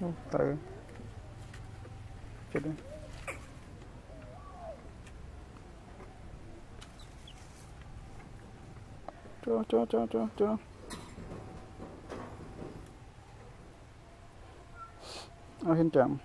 Ừ. Đâu, tự Chết đi. Cho, cho, cho, cho, cho Ở hiện trạng.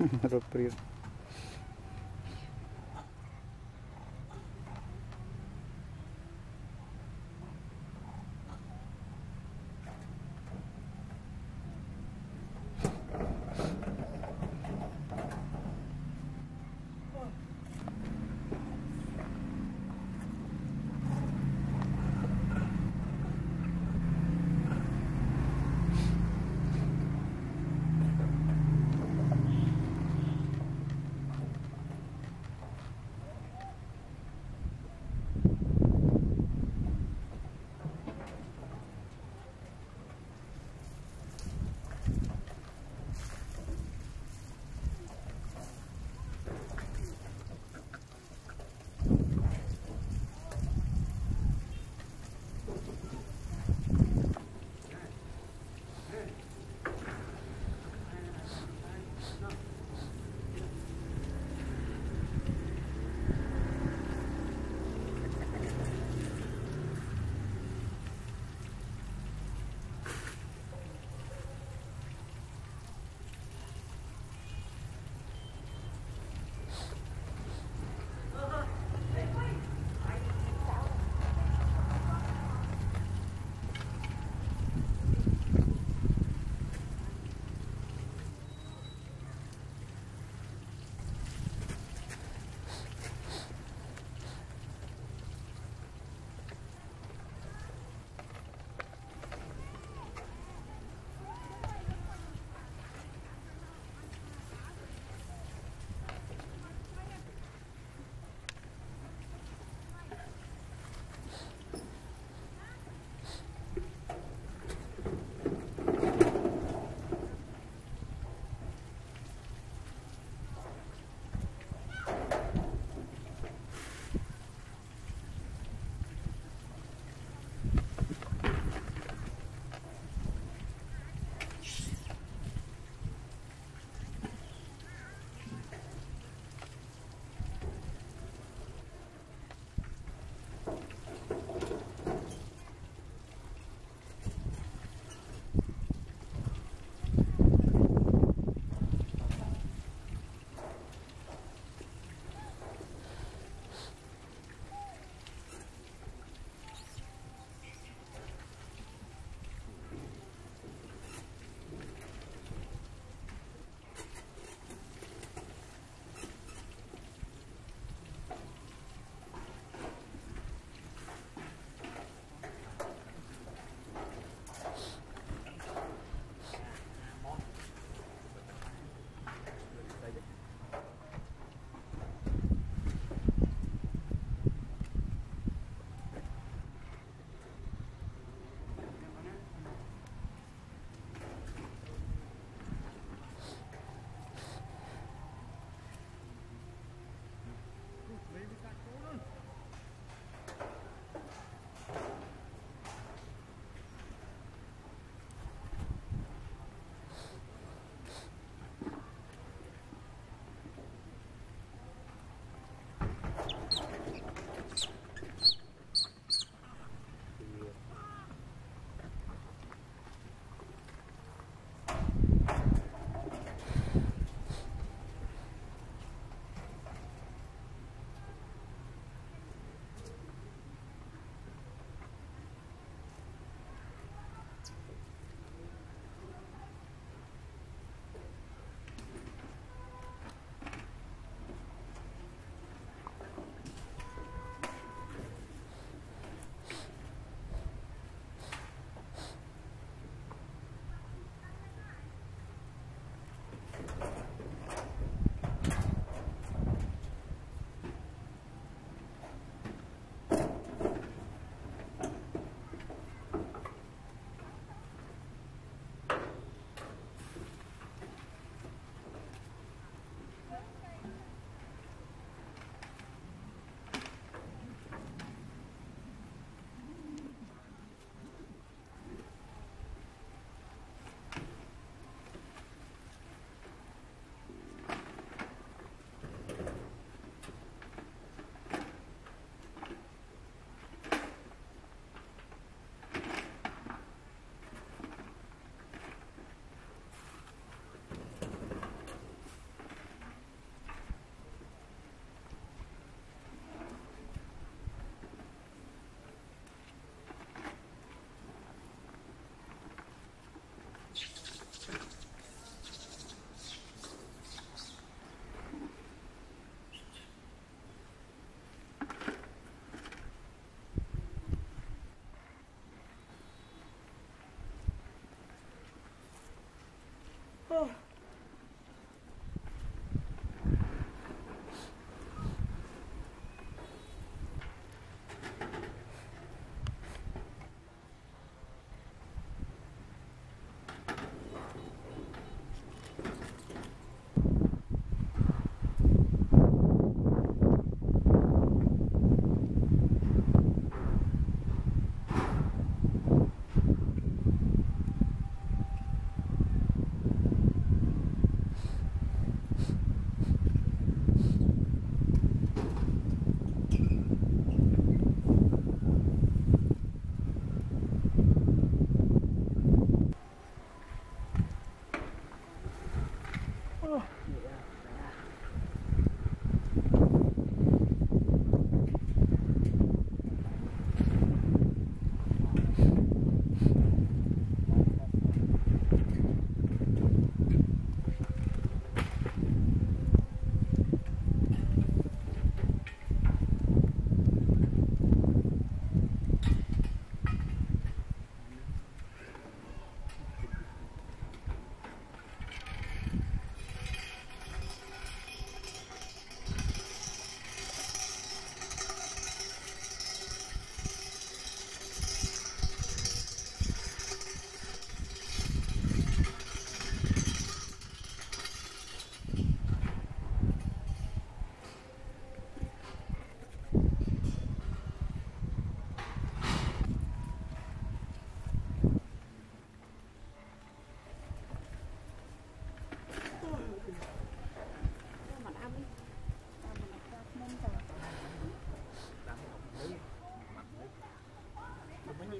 этот приз.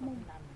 梦楠